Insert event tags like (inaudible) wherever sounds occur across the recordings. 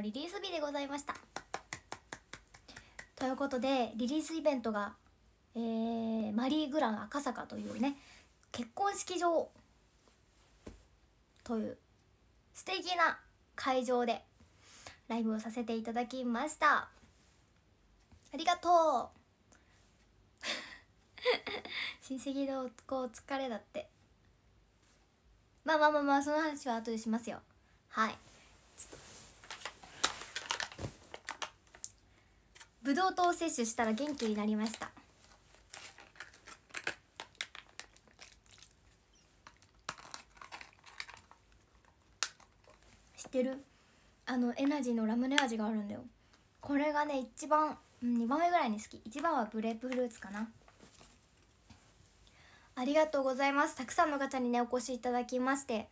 リリース日でございました。ということでリリースイベントが、えー、マリー・グラン赤坂というね結婚式場という素敵な会場でライブをさせていただきました。ありがとう。(laughs) 親戚のこう疲れだって。まあまあまあまあその話は後でしますよ。はい。ブドウ糖摂取したら元気になりました。知ってる？あのエナジーのラムネ味があるんだよ。これがね一番、2番目ぐらいに好き。1番はブレープフルーツかな。ありがとうございます。たくさんの方にねお越しいただきまして。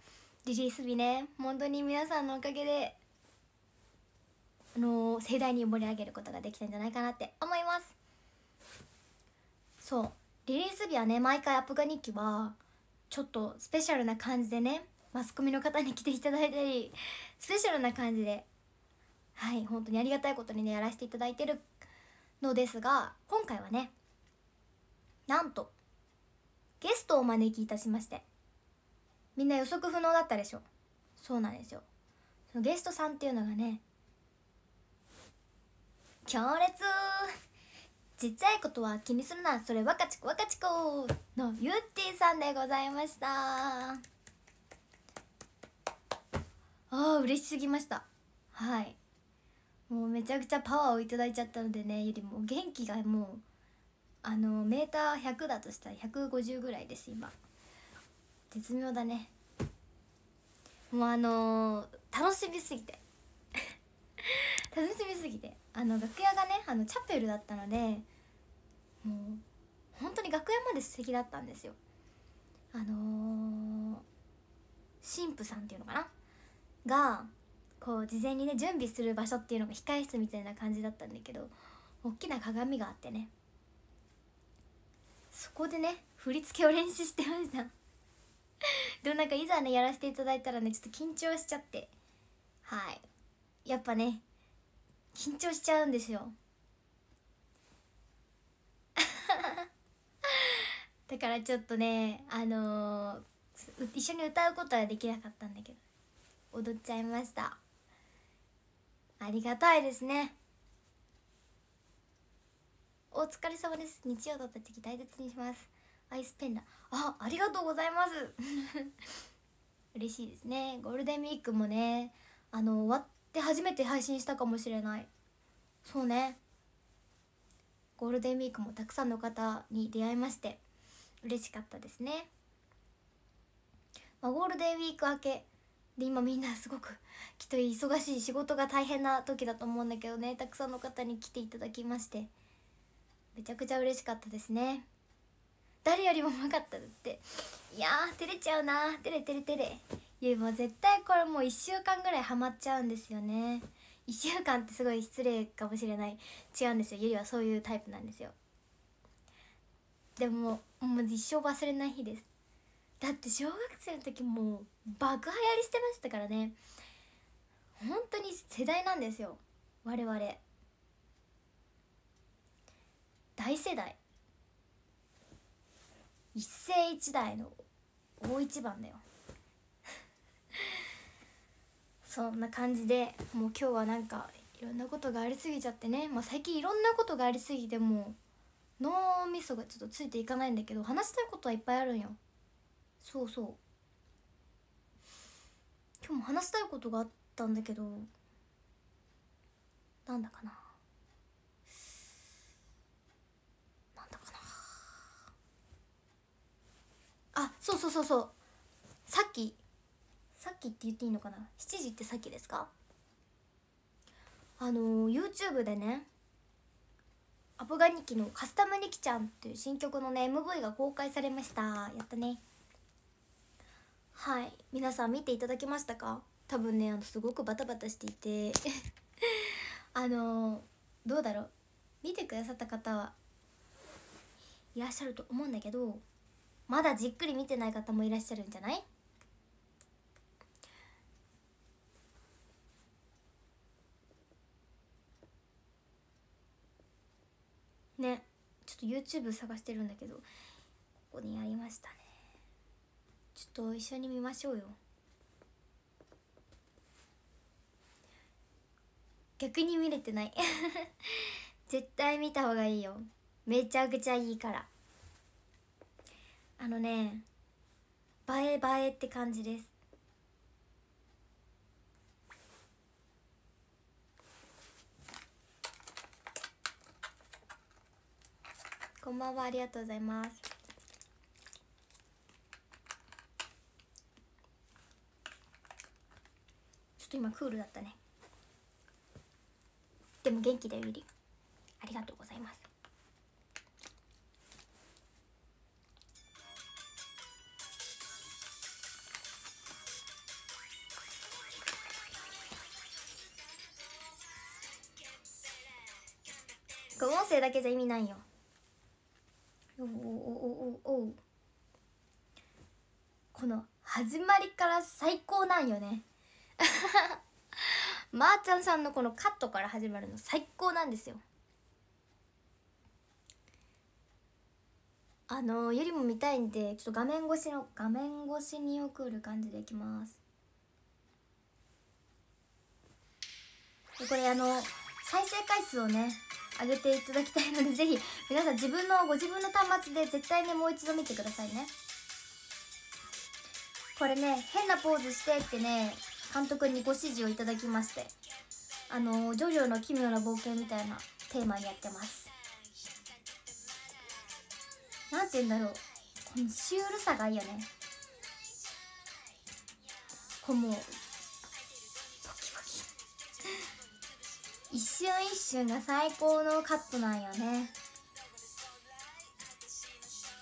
リリース日ね。本当に皆さんのおかげで。あの、盛大に盛り上げることができたんじゃないかなって思います。そう。リリース日はね毎回アップガ日記はちょっとスペシャルな感じでねマスコミの方に来ていただいたり (laughs) スペシャルな感じではい本当にありがたいことにねやらせていただいてるのですが今回はねなんとゲストをお招きいたしましてみんな予測不能だったでしょ。そうなんですよ。そのゲストさんっていうのがね強烈。ちっちゃいことは気にするな。それ若ちこ若ちこのゆってぃさんでございました。あー嬉しすぎました。はい。もうめちゃくちゃパワーをいただいちゃったのでねよりも元気がもうあのメーター100だとしたら150ぐらいです今。絶妙だね。もうあのー、楽しみすぎて。(laughs) 楽しみすぎて。あの楽屋がねあのチャペルだったのでもう本当に楽屋まで素敵だったんですよ。あのー、神父さんっていうのかな？がこう事前にね準備する場所っていうのが控え室みたいな感じだったんだけど大きな鏡があってね。そこでね振り付けを練習してました。(laughs) でもなんかいざねやらせていただいたらねちょっと緊張しちゃって。はい。やっぱね緊張しちゃうんですよ。(laughs) だからちょっとねあのー、一緒に歌うことはできなかったんだけど踊っちゃいました。ありがたいですね。お疲れ様です。日曜だった時大切にします。アイスペンダあありがとうございます。(laughs) 嬉しいですね。ゴールデンウィークもねあの終わって初めて配信したかもしれない。そうね。ゴールデンウィークもたくさんの方に出会いまして嬉しかったですね、まあ、ゴールデンウィーク明けで今みんなすごくきっと忙しい仕事が大変な時だと思うんだけどね。たくさんの方に来ていただきましてめちゃくちゃ嬉しかったですね。誰よりもうまかったって。いやー照れちゃうな照れ照れ照れ。いやもう絶対これもう1週間ぐらいハマっちゃうんですよね。1週間ってすごい失礼かもしれない。違うんですよ。ゆりはそういうタイプなんですよ。でももう一生忘れない日です。だって小学生の時もう爆流行りしてましたからね。本当に世代なんですよ。我々。大世代。一世一代の大一番だよ。(laughs) そんな感じでもう今日はなんかいろんなことがありすぎちゃってね、まあ、最近いろんなことがありすぎても脳みそがちょっとついていかないんだけど話したいことはいっぱいあるんよ。そうそう。今日も話したいことがあったんだけど何だかなんだかな。あそうそうそうそう。さっきさっきって言っていいのかな？7時ってさっきですか？あの YouTube でねアプガニキのカスタムニキちゃんっていう新曲のね MV が公開されました。やったね。はい。皆さん見ていただけましたか？多分ねあのすごくバタバタしていて。(laughs) あのどうだろう？見てくださった方はいらっしゃると思うんだけどまだじっくり見てない方もいらっしゃるんじゃない？ちょっと YouTube 探してるんだけどここにありましたね。ちょっと一緒に見ましょうよ。逆に見れてない。(laughs) 絶対見た方がいいよ。めちゃくちゃいいから。あのね映え映えって感じです。こんばんは。ありがとうございます。ちょっと今クールだったね。でも元気だよゆり。ありがとうございます。これ音声だけじゃ意味ないよ。おおおおおこの始まりから最高なんよねまー、ちゃんさんのこのカットから始まるの最高なんですよあのよりも見たいんでちょっと画面越しの画面越しに送る感じでいきますこれあの再生回数をね上げていただきたいので (laughs) ぜひ皆さん自分のご自分の端末で絶対にもう一度見てくださいね。これね変なポーズしてってね監督にご指示をいただきましてあのジョジョの奇妙な冒険みたいなテーマにやってます。なんて言うんだろう。このシュールさがいいよね。こうもう一瞬一瞬が最高のカットなんよね。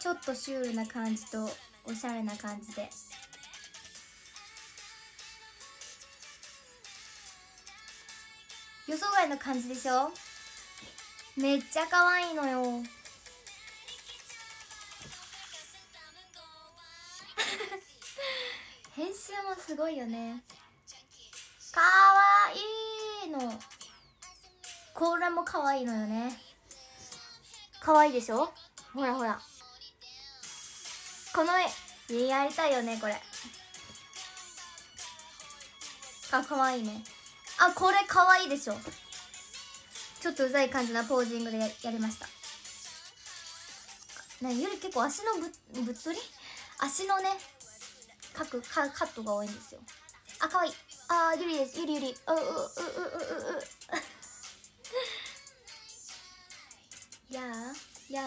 ちょっとシュールな感じとおしゃれな感じで。予想外の感じでしょ？めっちゃ可愛いのよ。(laughs) 編集もすごいよね。かわいいの。これも可愛いのよね。可愛いでしょ？ほらほら。この絵やりたいよねこれ。あ可愛いね。あこれ可愛いでしょ。ちょっとうざい感じなポージングでややりました。ねゆり結構足のぶ物理足のねカくカカットが多いんですよ。あ可愛い。あゆりです。ゆりゆりううううううう。やあやあ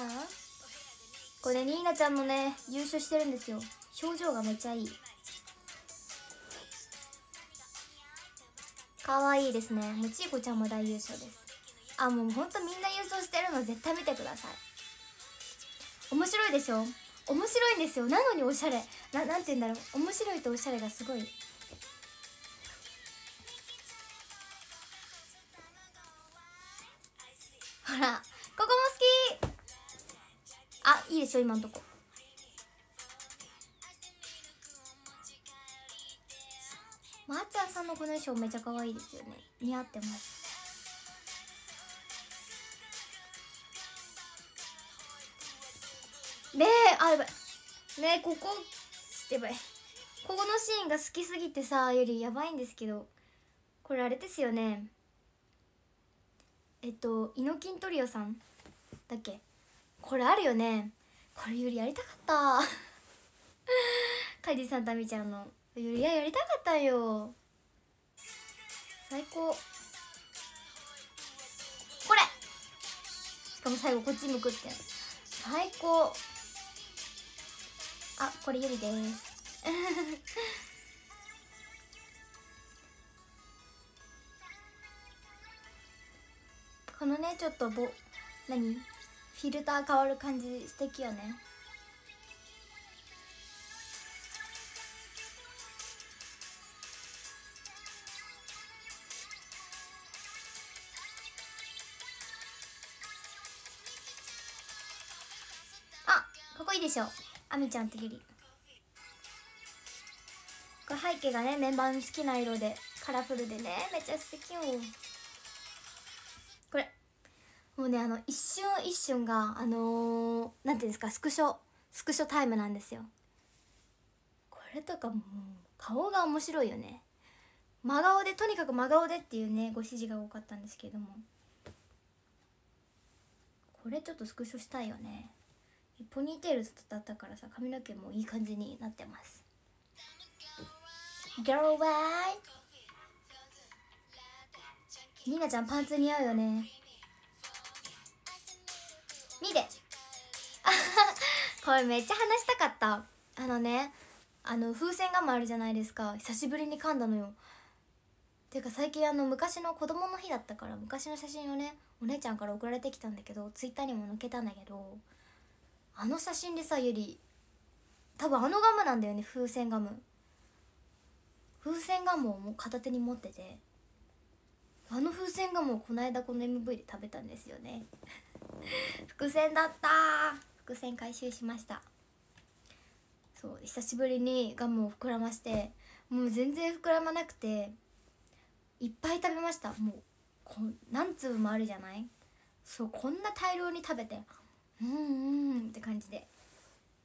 これニーナちゃんもね優勝してるんですよ。表情がめっちゃいい。可愛いですね。もちいこちゃんも大優勝です。あもうほんとみんな優勝してるの絶対見てください。面白いでしょ？面白いんですよ。なのにおしゃれ。ななんて言うんだろう。面白いとおしゃれがすごい。でしょ今んとこ。まー、あ、ちゃんさんのこの衣装めちゃ可愛いですよね。似合ってます。ねえあやばい。ねえここやばい。ここのシーンが好きすぎてさよりやばいんですけどこれあれですよね。えっとイノキントリオさんだっけ？これあるよね。これよりやりたかった。(laughs) カイジさんとみちゃんの。よりややりたかったよ。最高。これ。しかも最後こっち向くって。最高。あこれゆりです。(laughs) このねちょっとぼ何？フィルター変わる感じ素敵よね。あかっこいいでしょ。あみちゃんとゆりこれ背景がねメンバーの好きな色でカラフルでねめっちゃ素敵よ。もうねあの一瞬一瞬があのー、なんていうんですかスクショスクショタイムなんですよ。これとかもう顔が面白いよね。真顔でとにかく真顔でっていうねご指示が多かったんですけれども。これちょっとスクショしたいよね。ポニーテールだったからさ髪の毛もいい感じになってます。Girl why? ニーナちゃんパンツ似合うよね。見て (laughs) これめっちゃ話したかった。あのねあの風船ガムあるじゃないですか。久しぶりに噛んだのよ。ていうか最近あの昔の子供の日だったから昔の写真をねお姉ちゃんから送られてきたんだけどツイッターにも載けたんだけどあの写真でさゆり多分あのガムなんだよね風船ガム。風船ガムをもう片手に持ってて。あの風船ガムをこの間この MV で食べたんですよね。(laughs) 伏線だった。伏線回収しました。そう久しぶりにガムを膨らましてもう全然膨らまなくていっぱい食べました。もうこ何粒もあるじゃない？そうこんな大量に食べてうんうんって感じで。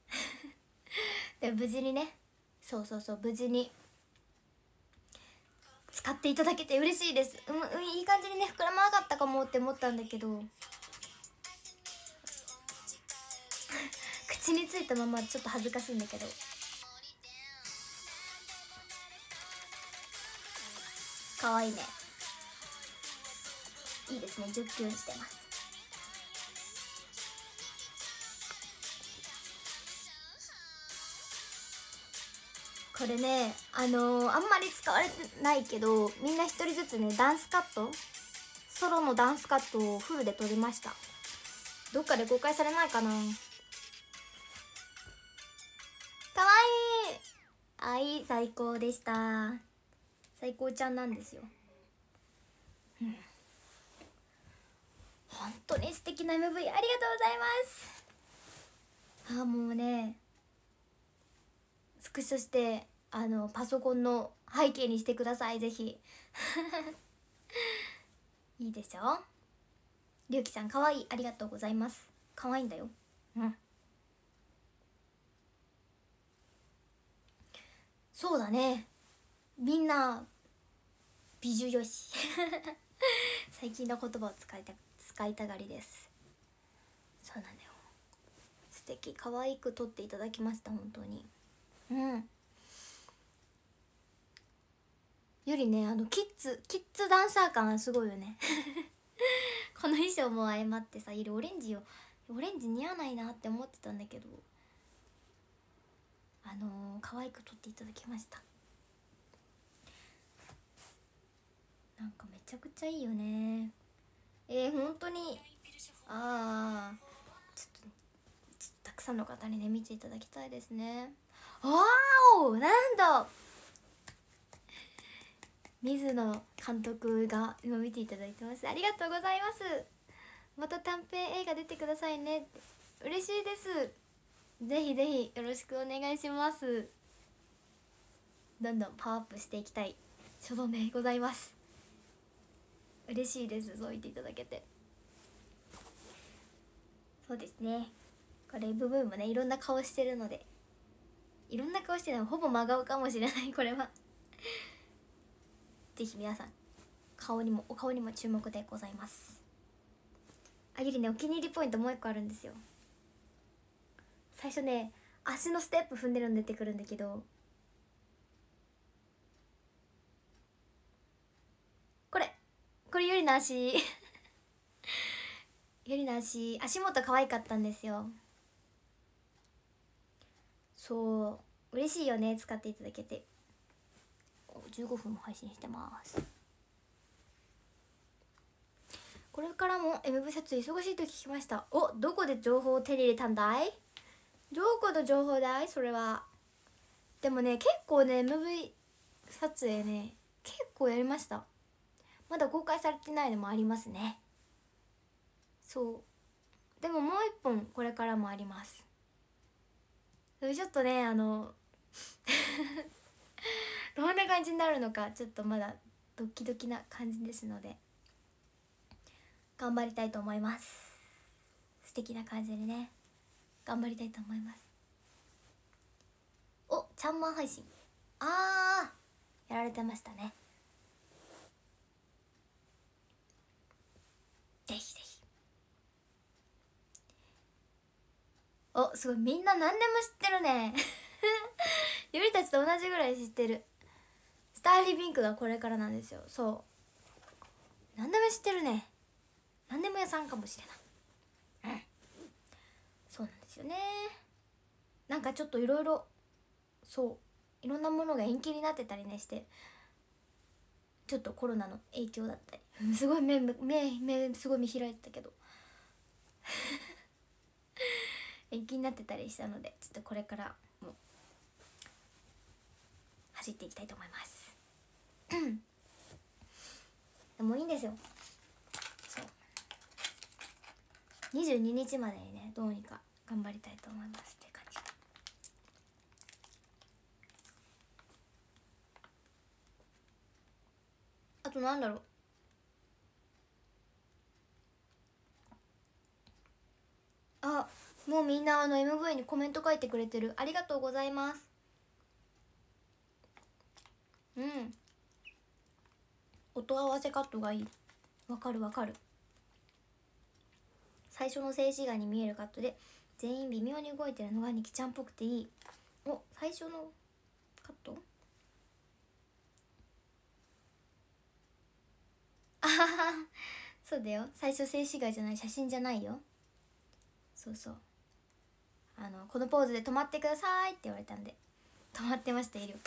(laughs) で無事にね。そうそうそう無事に使っていただけて嬉しいです。うんいい感じにね膨らまなかったかもって思ったんだけど。(laughs) 口についたままちょっと恥ずかしいんだけど。可愛いいね。いいですね。10キュンしてます。これねあのー、あんまり使われてないけどみんな一人ずつねダンスカットソロのダンスカットをフルで撮りました。どっかで公開されないかな。かわいい。あい最高でした。最高ちゃんなんですよ。うん。本当に素敵な MV ありがとうございます。あもうねクショしてあのパソコンの背景にしてくださいぜひ。(laughs) いいでしょりゅうきさんかわい。いありがとうございます。かわいいんだよ。うん。そうだね。みんな美女よし。(laughs) 最近の言葉を使いた使いたがりです。そうなんだよ。素敵。可愛く撮っていただきました本当に。うん。よりねあのキッズキッズダンサー感すごいよね。(laughs) この衣装も相まってさいるオレンジをオレンジ似合わないなって思ってたんだけど。あのー、可愛く撮っていただきました。なんかめちゃくちゃいいよね。えー、本当に。ああちょっとたくさんの方にね見ていただきたいですね。わおなんだ水野監督が今見ていただいてます。ありがとうございます。また短編映画出てくださいね。嬉しいです。ぜひぜひよろしくお願いします。どんどんパワーアップしていきたい。所存でございます。嬉しいです。そう言っていただけて。そうですね。これ部分もねいろんな顔してるので。いろんな顔してるのほぼ真顔かもしれない (laughs) これは。ぜひ皆さん顔にもお顔にも注目でございます。あゆりねお気に入りポイントもう一個あるんですよ。最初ね足のステップ踏んでるの出てくるんだけど。これこれゆりの足。(laughs) ゆりの足足元可愛かったんですよ。そう嬉しいよね使っていただけて。15分も配信してます。これからも MV 撮影忙しいと聞きました。おどこで情報を手に入れたんだい？どこの情報だい？それは。でもね結構ね MV 撮影ね結構やりました。まだ公開されてないのもありますね。そう。でももう一本これからもあります。ちょっとねあの (laughs) どんな感じになるのかちょっとまだドキドキな感じですので頑張りたいと思います。素敵な感じでね頑張りたいと思います。おちゃんまん配信。あーやられてましたねぜひぜひおすごいみんな何でも知ってるね。(laughs) ゆりたちと同じぐらい知ってる。スターリーピンクがこれからなんですよ。そう。何でも知ってるね。何でも屋さんかもしれない。うん。そうなんですよね。なんかちょっといろいろそう。いろんなものが延期になってたりねして。ちょっとコロナの影響だったり。(laughs) すごい目目目すごい見開いてたけど。延期になってたりしたのでちょっとこれからも走っていきたいと思います。(clears throat) でもいいんですよ。そう。22日までにねどうにか頑張りたいと思いますって感じ。あとなんだろう。あもうみんなあの MV にコメント書いてくれてる。ありがとうございます。うん。音合わせカットがいい。わかるわかる。最初の静止画に見えるカットで全員微妙に動いてるのがニキちゃんっぽくていい。お最初のカット？あはは。そうだよ。最初静止画じゃない写真じゃないよ。そうそう。あのこのポーズで止まってくださいって言われたんで止まってましたいる (laughs)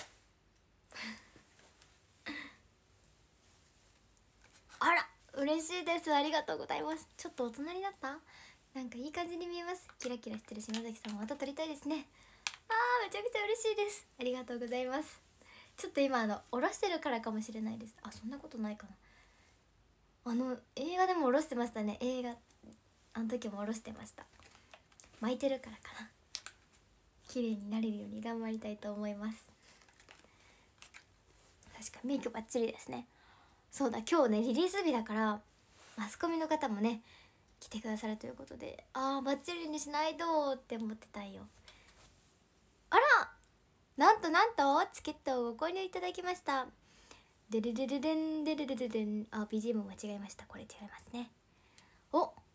あら嬉しいです。ありがとうございます。ちょっと大人になった？なんかいい感じに見えます？キラキラしてる島崎さんもまた撮りたいですね。あーめちゃくちゃ嬉しいです。ありがとうございます。ちょっと今あの下ろしてるからかもしれないです。あそんなことないかな。あの映画でも下ろしてましたね。映画あの時も下ろしてました。巻いてるからかな。綺麗になれるように頑張りたいと思います。確かメイクバッチリですね。そうだ今日ねリリース日だからマスコミの方もね来てくださるということでああバッチリにしないとって思ってたんよ。あらなんとなんとチケットをご購入いただきました。デレデレデンデレデレデンあ BGM 間違えました。これ違いますね。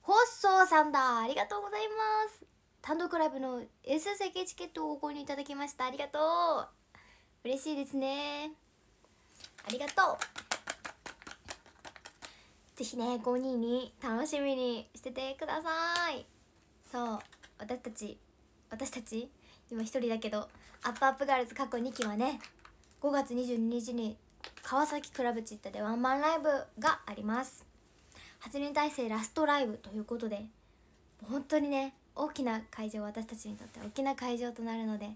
ホッソーさんだ。ありがとうございます。単独ライブの S 席チケットをご購入いただきました。ありがとう。嬉しいですね。ありがとう。ぜひね5人に楽しみにしててください。そう。私たち私たち今一人だけどアップアップガールズかっこ2期はね5月22日に川崎クラブチッタでワンマンライブがあります。8人体制ラストライブということで本当にね大きな会場私たちにとって大きな会場となるので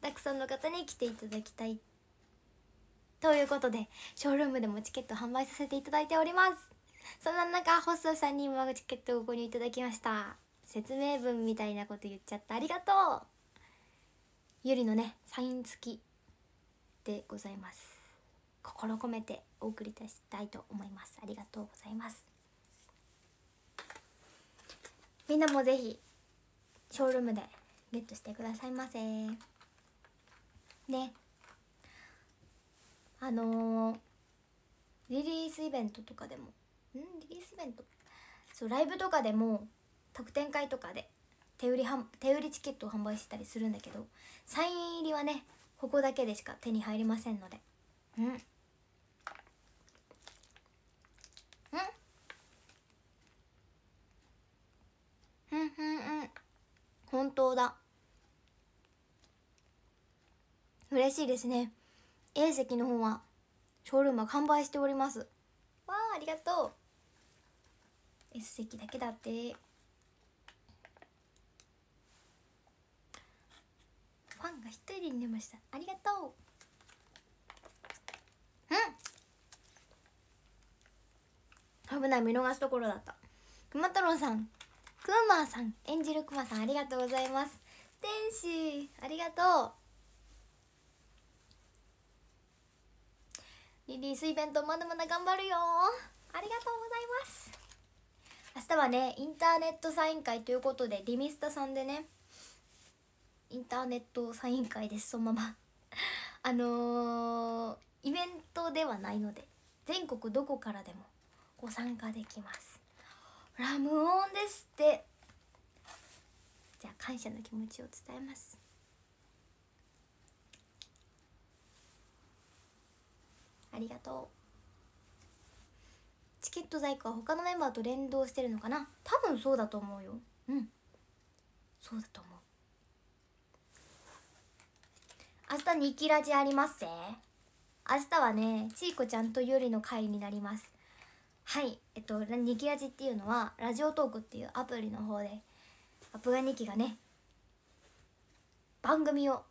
たくさんの方に来ていただきたいということでショールームでもチケット販売させていただいております。そんな中ホストさんにもチケットをご購入いただきました。説明文みたいなこと言っちゃったありがとう。ゆりのねサイン付きでございます。心込めてお送りいたしたいと思います。ありがとうございます。みんなもぜひショールームでゲットしてくださいませ。ね。あのー、リリースイベントとかでもん？リリースイベント？そうライブとかでも特典会とかで手売りはん手売りチケットを販売してたりするんだけどサイン入りはねここだけでしか手に入りませんので。うん。うんうんうん。うん本当だ。嬉しいですね。A 席の方はショールームは完売しております。わあありがとう。S 席だけだって。ファンが一人で寝ました。ありがとう。うん。危ない見逃すところだった。くま太郎さんくまさん演じるくまさんありがとうございます。天使ありがとう。リリースイベントまだまだ頑張るよ。ありがとうございます。明日はねインターネットサイン会ということでリミスタさんでねインターネットサイン会ですそのまま。(laughs) あのー、イベントではないので全国どこからでもご参加できます。ラムオンですって。じゃあ感謝の気持ちを伝えます。ありがとう。チケット在庫は他のメンバーと連動してるのかな？多分そうだと思うよ。うん。そうだと思う。明日ニキラジありますぜ明日はねちいこちゃんとゆりの会になります。はい。えっとニキラジっていうのはラジオトークっていうアプリの方でアプガニキがね番組を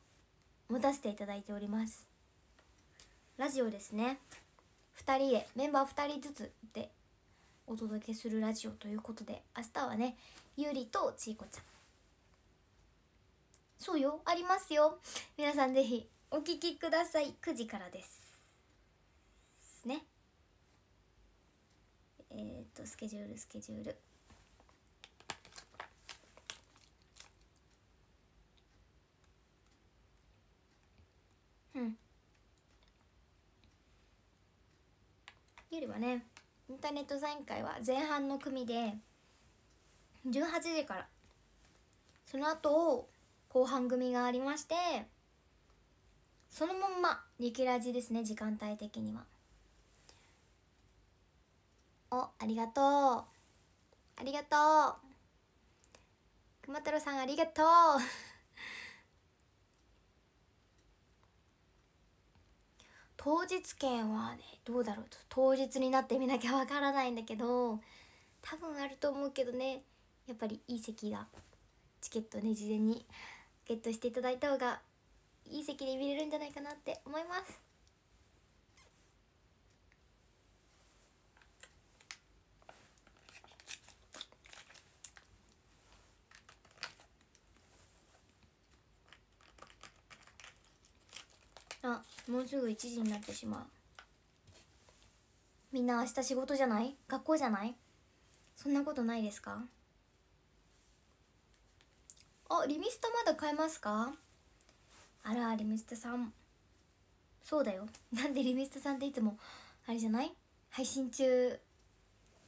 持たせていただいております。ラジオですね。2人でメンバー2人ずつでお届けするラジオということで明日はねゆりとちいこちゃん。そうよありますよ。皆さんぜひお聞きください。9時からです。ね。えー、っとスケジュールスケジュール。うん。よりはねインターネットサイン会は前半の組で18時からその後後半組がありましてそのまんまニキラジですね時間帯的には。おありがとう。ありがとう。熊太郎さんありがとう。(laughs) 当日券はねどうだろう。当日になってみなきゃわからないんだけど多分あると思うけどね。やっぱりいい席がチケットね事前にゲットしていただいた方がいい席で見れるんじゃないかなって思います。あもうすぐ1時になってしまう。みんな明日仕事じゃない？学校じゃない？そんなことないですか？あリミスタまだ買えますか？あらリミスタさん。そうだよ。なんでリミスタさんっていつもあれじゃない？配信中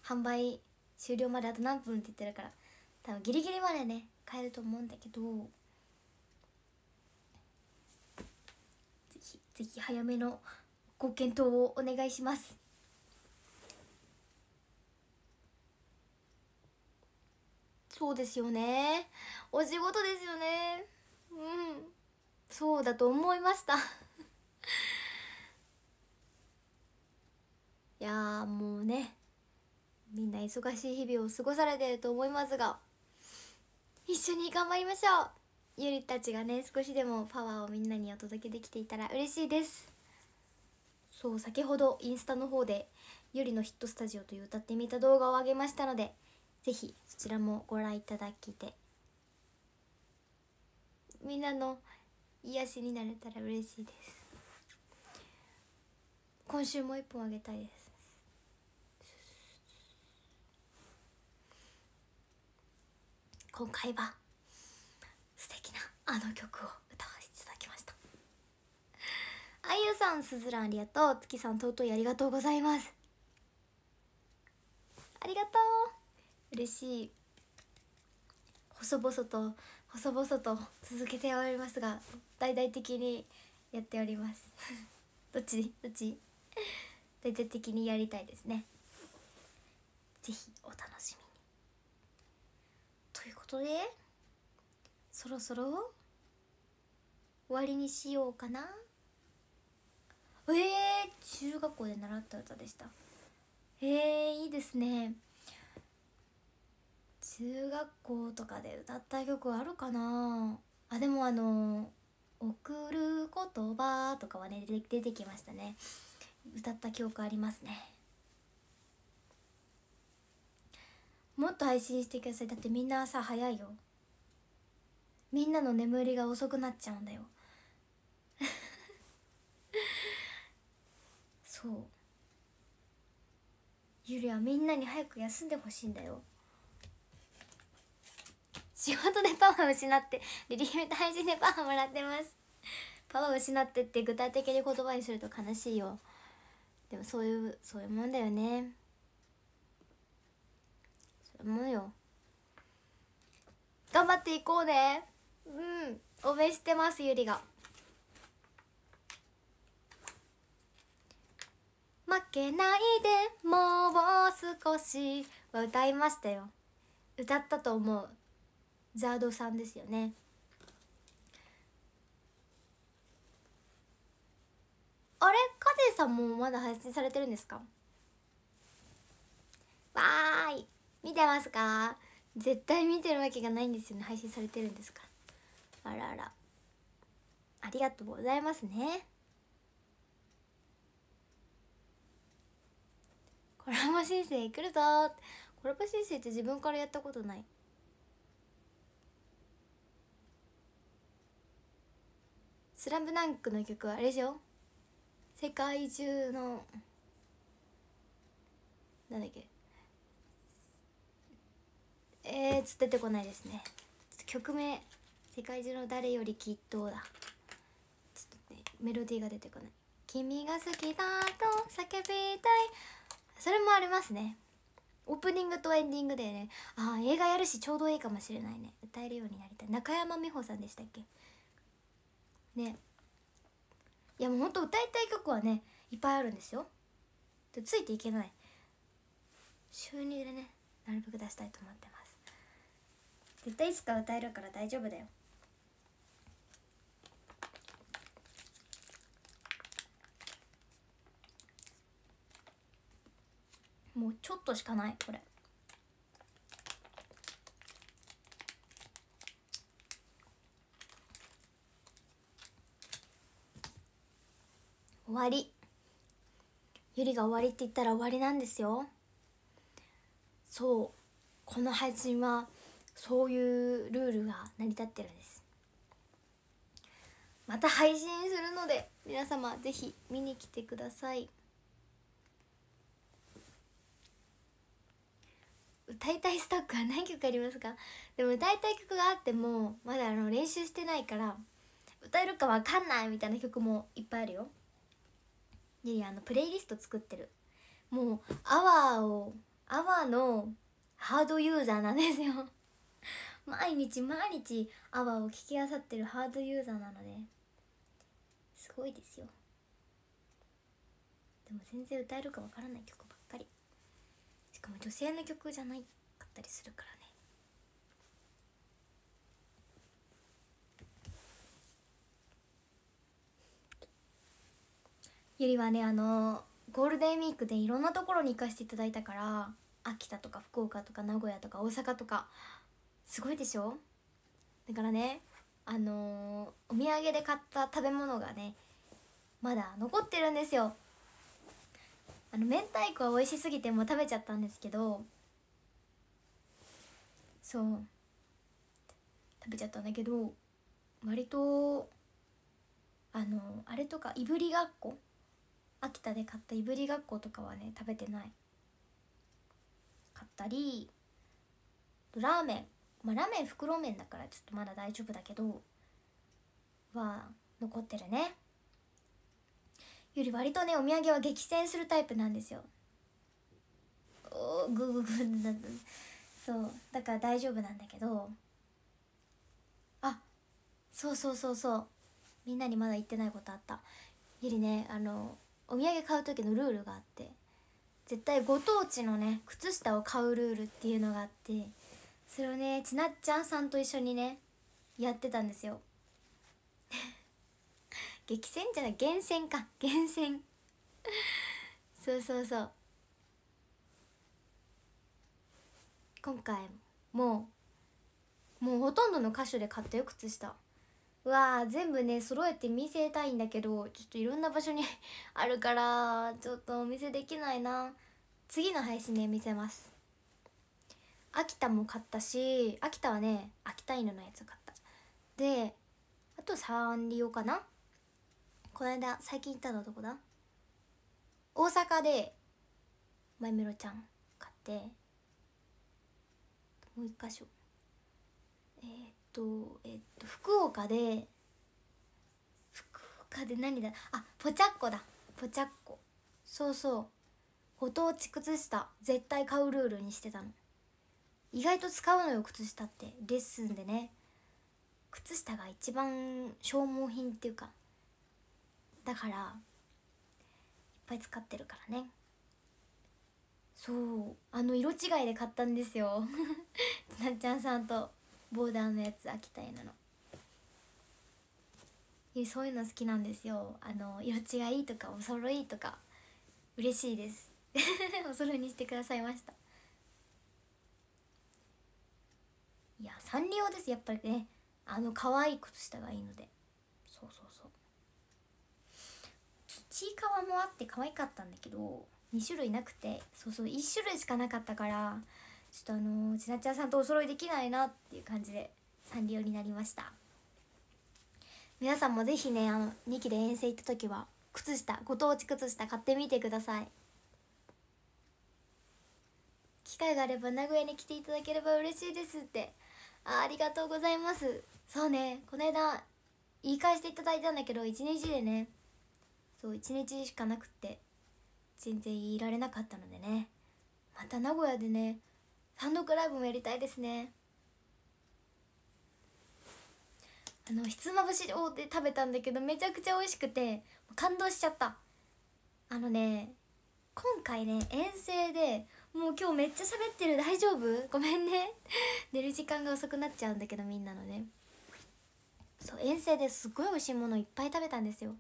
販売終了まであと何分って言ってるから。多分ギリギリまでね買えると思うんだけどぜひぜひ早めのご検討をお願いします。そうですよね。お仕事ですよね。うん。そうだと思いました。(laughs) いやもうねみんな忙しい日々を過ごされてると思いますが一緒に頑張りましょう。ゆりたちがね少しでもパワーをみんなにお届けできていたら嬉しいです。そう先ほどインスタの方でゆりのヒットスタジオという歌ってみた動画を上げましたのでぜひそちらもご覧いただきてみんなの癒しになれたら嬉しいです。今週も一本あげたいです。今回は素敵なあの曲を歌わせていただきました。あゆさんすずらんありがとう。月さん尊いありがとうございます。ありがとう。嬉しい。細々と細々と続けておりますが大々的にやっております。(laughs) どっちどっち？大々的にやりたいですね。是非お楽しみに。ということでそろそろ？終わりにしようかな？えー、中学校で習った歌でした。えー、いいですね。中学校とかで歌った曲あるかな？あでもあの「送る言葉」とかはね出てきましたね。歌った記憶ありますね。もっと配信してください。だってみんな朝早いよ。みんなの眠りが遅くなっちゃうんだよ。(laughs) そう。ゆりはみんなに早く休んでほしいんだよ。仕事でパワー失ってリリーム配信でパワーもらってます。パワー失ってって具体的に言葉にすると悲しいよ。でもそういうそういうもんだよね。そういうもんよ。頑張っていこうね。うん。応援してますゆりが。負けないでもう少し。は歌いましたよ。歌ったと思う。ザードさんですよね。あれカジさんもまだ配信されてるんですか？わーい。見てますか？絶対見てるわけがないんですよね配信されてるんですから。あらあら。ありがとうございますね。コラボ申請来るぞ。コラボ申請って自分からやったことない。スラムダンクの曲はあれでしょ？世界中のなんだっけ？えー、つっ出てこないですね。曲名。世界中の誰よりきっとだ。ちょっとねメロディーが出てこない。君が好きだと叫びたい。それもありますね。オープニングとエンディングでね。ああ映画やるしちょうどいいかもしれないね。歌えるようになりたい。中山美穂さんでしたっけ？ね。いやもうほんと歌いたい曲はねいっぱいあるんですよ。でついていけない。収入でねなるべく出したいと思ってます。絶対いつか歌えるから大丈夫だよ。もうちょっとしかないこれ。終わり。ゆりが終わりって言ったら終わりなんですよ。そう。この配信はそういうルールが成り立ってるんです。また配信するので皆様ぜひ見に来てください。歌いたいストックは何曲ありますか？でも歌いたい曲があってもまだあの練習してないから歌えるかわかんないみたいな曲もいっぱいあるよ。いやいやあのプレイリスト作ってる。もうアワーをアワーのハードユーザーなんですよ。(laughs) 毎日毎日アワーを聞きあさってるハードユーザーなのですごいですよ。でも全然歌えるかわからない曲ばっかりかも女性の曲じゃないかったりするからね。ゆりはねあのゴールデンウィークでいろんなところに行かせていただいたから秋田とか福岡とか名古屋とか大阪とかすごいでしょ？だからねあのー、お土産で買った食べ物がねまだ残ってるんですよ。あの明太子は美味しすぎてもう食べちゃったんですけどそう。食べちゃったんだけど割とあのあれとかいぶりがっこ。秋田で買ったいぶりがっことかはね食べてない。買ったりラーメン。まあラーメン袋麺だからちょっとまだ大丈夫だけどは残ってるね。より割とねお土産は激戦するタイプなんですよ。おグーグーグだそうだから大丈夫なんだけど。あそうそうそうそう。みんなにまだ言ってないことあった。ゆりねあのお土産買う時のルールがあって。絶対ご当地のね靴下を買うルールっていうのがあって。それをねちなっちゃんさんと一緒にねやってたんですよ。激戦じゃない厳選か。厳選。そうそうそう。今回もうもうほとんどの箇所で買ったよ靴下。うわー全部ね揃えて見せたいんだけどちょっといろんな場所に (laughs) あるからちょっとお見せできないな。次の配信で見せます。秋田も買ったし秋田はね秋田犬のやつ買った。であとサンリオかな。この間最近行ったのどこだ？大阪でマイメロちゃん買ってもう一箇所。えー、っとえー、っと福岡で福岡で何だ？あポチャッコだ。ポチャッコ。そうそう。ご当地靴下絶対買うルールにしてたの。意外と使うのよ靴下って。レッスンでね。靴下が一番消耗品っていうか。だからいっぱい使ってるからね。そう。あの色違いで買ったんですよ。(laughs) なっちゃんさんとボーダーのやつ秋田屋なの。そういうの好きなんですよ。あの色違いとかお揃いとか嬉しいです。(laughs) お揃いにしてくださいました。いやサンリオですやっぱりね。あの可愛い靴下がいいのでそうそうそうちいかわもあって可愛かったんだけど2種類なくてそうそう1種類しかなかったからちょっとあのちなちゃんさんとお揃いできないなっていう感じでサンリオになりました。皆さんもぜひねあの2期で遠征行った時は靴下ご当地靴下買ってみてください。機会があれば名古屋に来ていただければ嬉しいですって。あありがとうございます。そうねこの間言い返していただいたんだけど1日でねそう1日しかなくって全然いられなかったのでね。また名古屋でね単独ライブもやりたいですね。あのひつまぶしをで食べたんだけどめちゃくちゃ美味しくて感動しちゃった。あのね今回ね遠征でもう今日めっちゃ喋ってる。大丈夫？ごめんね。(laughs) 寝る時間が遅くなっちゃうんだけどみんなのね。そう遠征ですっごい美味しいものいっぱい食べたんですよ。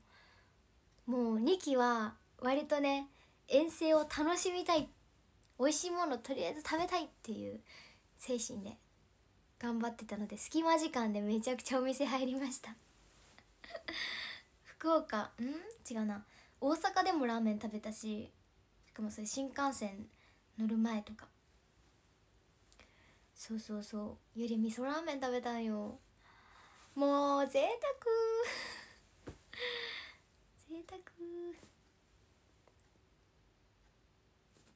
もう2期は割とね遠征を楽しみたい。美味しいものとりあえず食べたいっていう精神で頑張ってたので隙間時間でめちゃくちゃお店入りました。(laughs) 福岡ん？違うな。大阪でもラーメン食べたししかもそれ新幹線乗る前とか。そうそうそう。ゆり味噌ラーメン食べたんよ。もう贅沢贅沢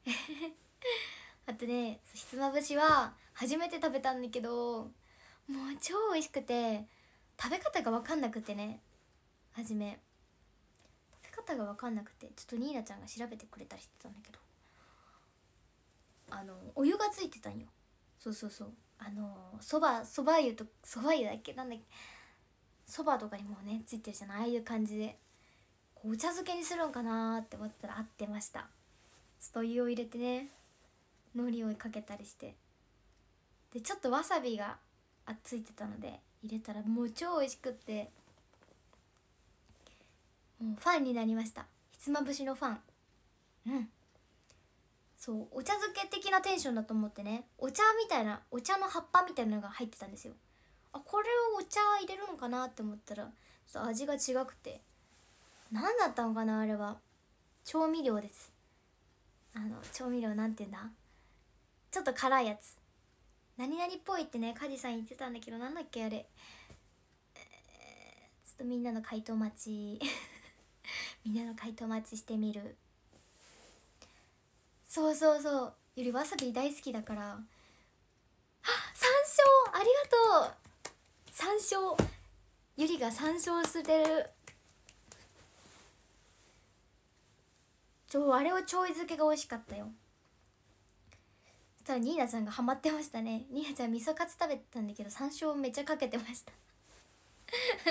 (laughs) あとねひつまぶしは初めて食べたんだけどもう超美味しくて食べ方が分かんなくてね初め。食べ方が分かんなくてちょっとニーナちゃんが調べてくれたりしてたんだけど。あのお湯がついてたんよ。そうそうそう。あのそばそば湯とそば湯だっけ？なんだっけ？そばとかにもねついてるじゃない？ああいう感じで。お茶漬けにするんかなって思ってたら合ってました。ちょっとお湯を入れてね海苔をかけたりして。でちょっとわさびがあっついてたので入れたらもう超美味しくって。もうファンになりました。ひつまぶしのファン。うん。そうお茶漬け的なテンションだと思ってねお茶みたいなお茶の葉っぱみたいなのが入ってたんですよ。あこれをお茶入れるのかなって思ったらちょっと味が違くて。何だったのかなあれは。調味料です。あの調味料なんて言うんだ？ちょっと辛いやつ。何々っぽいってね梶さん言ってたんだけどなんだっけあれ、えー、ちょっとみんなの回答待ち。(laughs) みんなの回答待ちしてみる。そうそうそう。ゆりわさび大好きだから。あ山椒！ありがとう！山椒。ゆりが山椒してる。ちょあれをちょい漬けが美味しかったよ。そしたらニーナちゃんがハマってましたね。ニーナちゃん味噌カツ食べてたんだけど山椒めっちゃかけてました。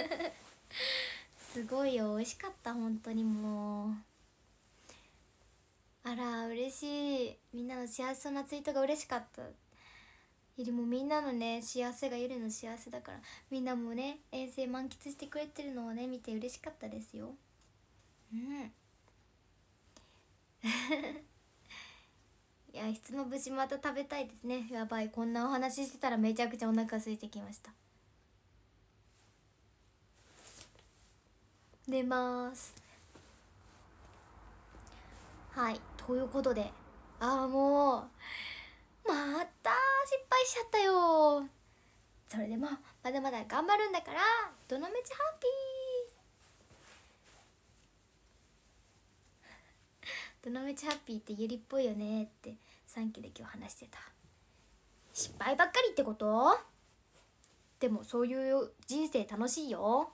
(laughs) すごいよ。美味しかった本当にもう。あら嬉しい。みんなの幸せそうなツイートが嬉しかった。ゆりもみんなのね幸せがゆりの幸せだから。みんなもね遠征満喫してくれてるのをね見て嬉しかったですよ。うん。いやひつまぶしまた食べたいですね。やばい。こんなお話してたらめちゃくちゃお腹空いてきました。寝ます。はい。ということで。ああもう。また失敗しちゃったよ。それでもまだまだ頑張るんだから。どのみちハッピー。どのみちハッピーってゆりっぽいよねって3期で今日話してた。失敗ばっかりってこと？でもそういう人生楽しいよ。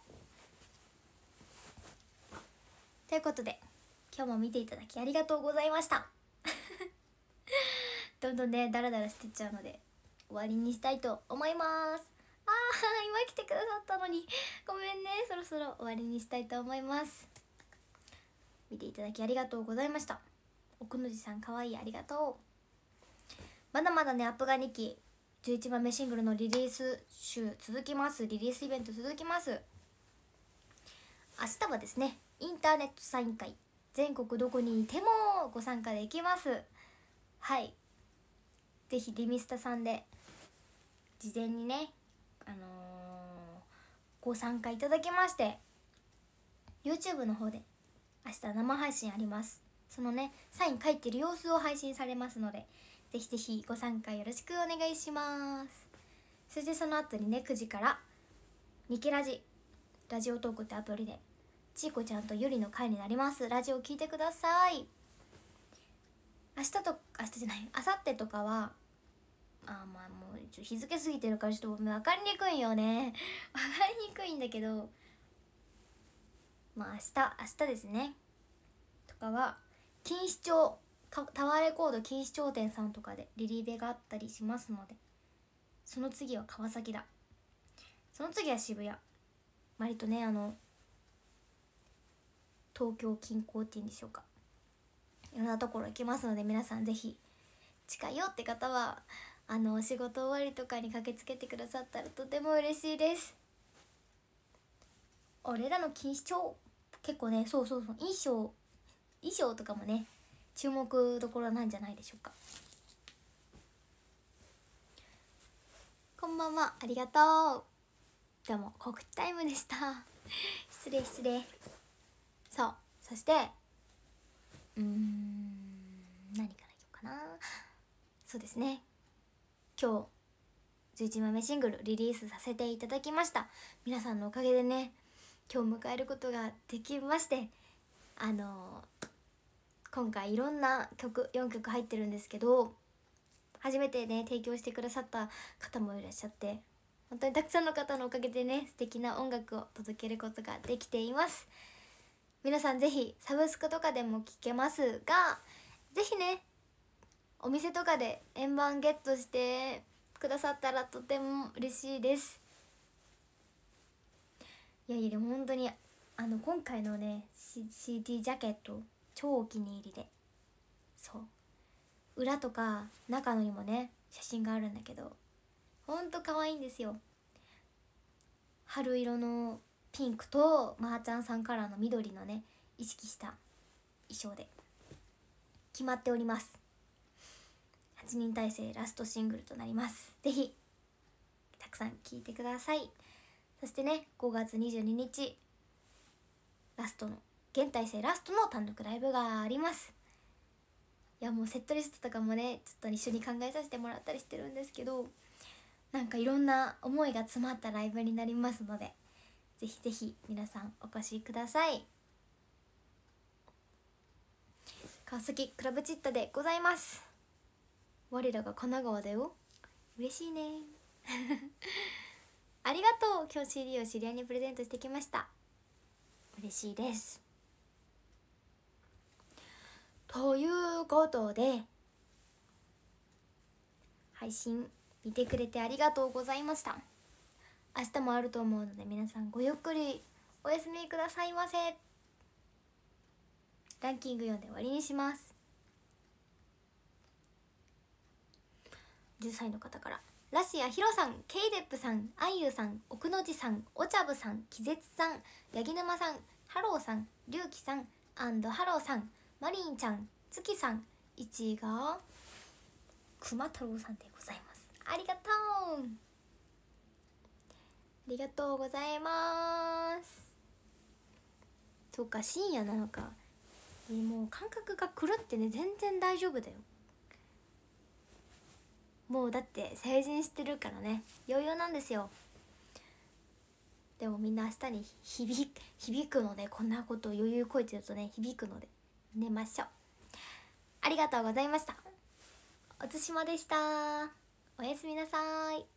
ということで今日も見ていただきありがとうございました。(laughs) どんどんねダラダラしてっちゃうので終わりにしたいと思います。あー今来てくださったのに。ごめんね。そろそろ終わりにしたいと思います。見ていただきありがとうございました。奥野寺さんかわいいありがとう。まだまだねアップが2期11番目シングルのリリース週続きます。リリースイベント続きます。明日はですねインターネットサイン会全国どこにいてもご参加できます。はい。ぜひリミスタさんで事前にねあのー、ご参加いただきまして YouTube の方で明日生配信あります。そのねサイン書いてる様子を配信されますのでぜひぜひご参加よろしくお願いします。そしてその後にね9時からニキラジラジオトークってアプリでちいこちゃんとゆりの会になります。ラジオ聞いてください。明日と明日じゃない明後日とかはあまあもう日付過ぎてるからちょっと分かりにくいよね。分かりにくいんだけどまあ明日明日ですね。とかは錦糸町タワーレコード錦糸町店さんとかでリリーベがあったりしますのでその次は川崎だ。その次は渋谷。割とねあの東京近郊っていうんでしょうか。いろんなところ行きますので皆さん是非近いよって方はあのお仕事終わりとかに駆けつけてくださったらとても嬉しいです。俺らの錦糸町結構ねそうそうそう衣装衣装とかもね注目どころなんじゃないでしょうか。こんばんはありがとう。どうも告知タイムでした。(laughs) 失礼失礼。そうそしてうん何から言おうかな。そうですね。今日11枚目シングルリリースさせていただきました。皆さんのおかげでね今日迎えることができましてあの今回いろんな曲4曲入ってるんですけど初めてね提供してくださった方もいらっしゃって本当にたくさんの方のおかげでね素敵な音楽を届けることができています。皆さん是非サブスクとかでも聴けますが是非ねお店とかで円盤ゲットしてくださったらとても嬉しいです。いやいや本当にあの今回のね CD ジャケット超お気に入りで。そう。裏とか中のにもね写真があるんだけどほんと可愛いんですよ。春色のピンクとまー、あ、ちゃんさんカラーの緑のね意識した衣装で。決まっております。8人体制ラストシングルとなります。是非たくさん聴いてください。そしてね5月22日ラストの現体制ラストの単独ライブがあります。いやもうセットリストとかもねちょっと一緒に考えさせてもらったりしてるんですけどなんかいろんな思いが詰まったライブになりますのでぜひぜひ皆さんお越しください。川崎クラブチッタでございます。我らが神奈川だよ。嬉しいね。ありがとう。今日 CD を知り合いにプレゼントしてきました。嬉しいです。ということで配信見てくれてありがとうございました。明日もあると思うので皆さんごゆっくりお休みくださいませ。ランキング読んで終わりにします。10歳の方から。ラシアヒロさんケイデップさんあゆさん奥野寺さんお茶部さん気絶さん八木沼さんハローさんりゅうきさんアンドハローさんマリンちゃん月さん1位が熊太郎さんでございます。ありがとう。ありがとうございます。そうか深夜なのか。もう感覚が狂ってね全然大丈夫だよ。もうだって成人してるからね。余裕なんですよ。でもみんな明日に響響くのでこんなことを余裕こいてるとね響くので。寝ましょう。ありがとうございました。おつしまでした。おやすみなさい。